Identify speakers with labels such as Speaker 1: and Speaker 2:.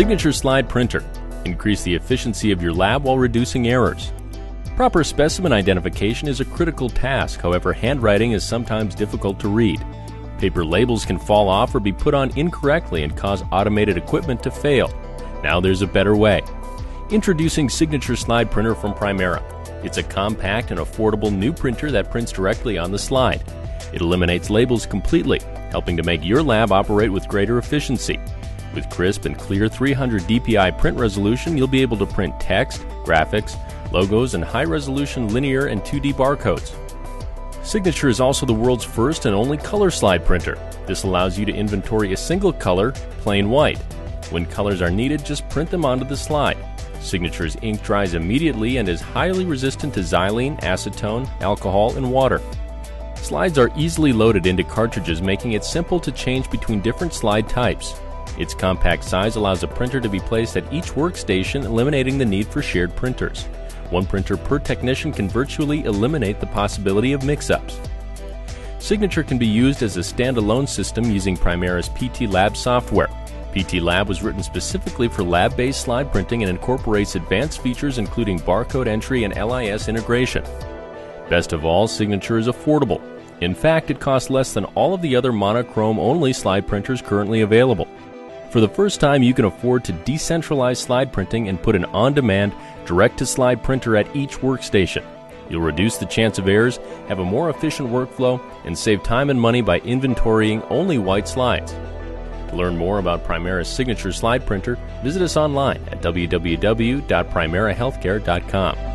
Speaker 1: Signature Slide Printer. Increase the efficiency of your lab while reducing errors. Proper specimen identification is a critical task, however, handwriting is sometimes difficult to read. Paper labels can fall off or be put on incorrectly and cause automated equipment to fail. Now there's a better way. Introducing Signature Slide Printer from Primera. It's a compact and affordable new printer that prints directly on the slide. It eliminates labels completely, helping to make your lab operate with greater efficiency. With crisp and clear 300 dpi print resolution, you'll be able to print text, graphics, logos, and high resolution linear and 2D barcodes. Signature is also the world's first and only color slide printer. This allows you to inventory a single color, plain white. When colors are needed, just print them onto the slide. Signature's ink dries immediately and is highly resistant to xylene, acetone, alcohol, and water. Slides are easily loaded into cartridges, making it simple to change between different slide types. Its compact size allows a printer to be placed at each workstation, eliminating the need for shared printers. One printer per technician can virtually eliminate the possibility of mix ups. Signature can be used as a standalone system using Primera's PT Lab software. PT Lab was written specifically for lab based slide printing and incorporates advanced features including barcode entry and LIS integration. Best of all, Signature is affordable. In fact, it costs less than all of the other monochrome only slide printers currently available. For the first time, you can afford to decentralize slide printing and put an on demand, direct to slide printer at each workstation. You'll reduce the chance of errors, have a more efficient workflow, and save time and money by inventorying only white slides. To learn more about Primera's signature slide printer, visit us online at www.primerahealthcare.com.